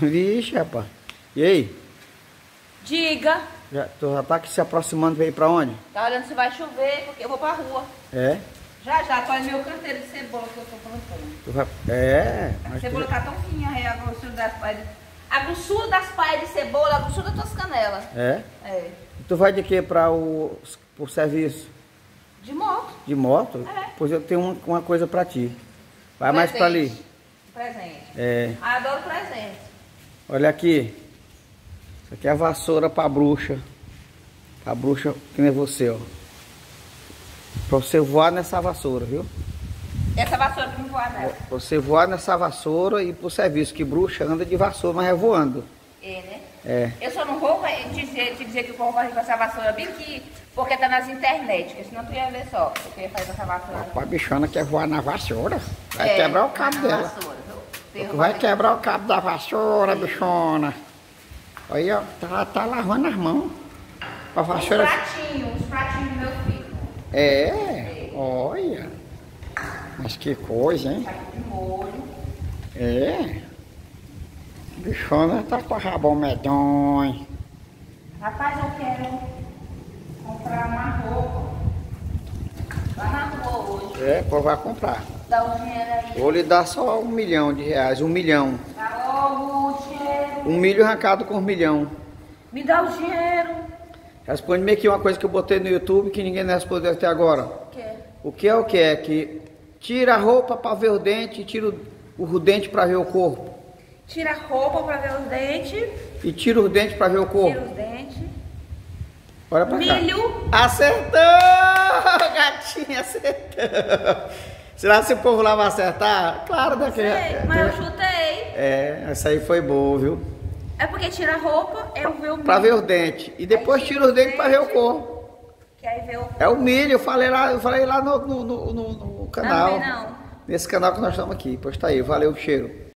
Vixe, rapaz. E aí? Diga. Já, tu já tá aqui se aproximando pra ir pra onde? Tá olhando se vai chover, porque eu vou pra rua. É? Já, já, tô meu canteiro de cebola que eu tô plantando. Tu vai... É, A cebola tu... tá tão fininha, aí, a grossura das paias. A grossura das paias de cebola, a grossura das tuas canelas. É? É. Tu vai de quê para o pro serviço? De moto. De moto? É. Pois eu tenho uma, uma coisa para ti. Vai mais para ali. Presente. É. Ah, adoro presente. Olha aqui. Isso aqui é a vassoura pra bruxa. Pra bruxa que nem você, ó. Pra você voar nessa vassoura, viu? Essa vassoura me voar nela. Pra você voar nessa vassoura e pro serviço. Que bruxa anda de vassoura, mas é voando. É, né? É. Eu só não vou dizer, te dizer que o povo vai com essa vassoura bem aqui, porque tá nas internet, porque senão tu ia ver só o que ia fazer com essa vassoura. A bichona quer voar na vassoura. Vai É, quebrar o cabo dela. vassoura? Tu vai quebrar o cabo da vassoura, bichona. Aí, ó, tá, tá lavando as mãos. A Os vassoura. pratinhos, os pratinhos do meu filho. É, olha. Mas que coisa, hein? Tá aqui de molho. É. Bichona tá com a rabão medonho. Rapaz, eu quero comprar uma roupa. Lá na rua hoje. É, pô, vai comprar. Dá o dinheiro aí. Vou lhe dar só um milhão de reais, um milhão. O dinheiro. Um milho arrancado com um milhão. Me dá o dinheiro. Responde-me aqui uma coisa que eu botei no YouTube que ninguém respondeu até agora. O quê? O que é o que é? Que tira a roupa para ver o dente e tira o, o dente para ver o corpo. Tira a roupa pra ver os dentes. E tira os dentes para ver o Tira corpo. os dentes. Olha pra cá. Milho. Acertou! Gatinha, acertou. Será que o povo lá vai acertar? Claro, né? que- Sei, mas eu chutei. É, essa aí foi boa, viu? É porque tira a roupa, eu ver o milho. Pra ver os dentes. E depois Aí tira os dentes para ver o corpo. Que aí vê o... É o milho, eu falei lá, eu falei lá no, no, no- no- no canal. Não, não. Nesse canal que nós estamos aqui. Pois tá aí, valeu o cheiro.